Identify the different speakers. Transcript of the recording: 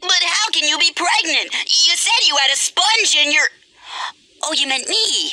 Speaker 1: But how can you be pregnant? You said you had a sponge in your. Oh, you meant me.